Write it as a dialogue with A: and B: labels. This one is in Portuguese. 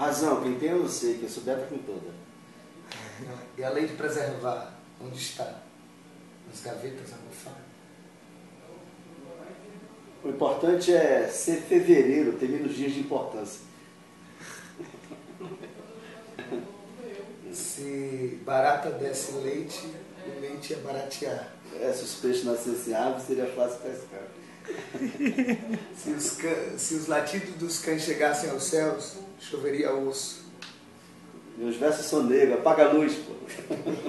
A: Razão, quem tem eu não sei, quem souber tá com toda.
B: E a lei de preservar, onde está? Nas gavetas, almofadas?
A: O importante é ser fevereiro, ter menos dias de importância.
B: Se barata desse leite, o leite ia baratear.
A: É, se os peixes nascessem árvores, seria fácil pescar.
B: Se os, cã- se os latidos dos cães chegassem aos céus, choveria osso.
A: Meus versos são negros, apaga a luz, pô.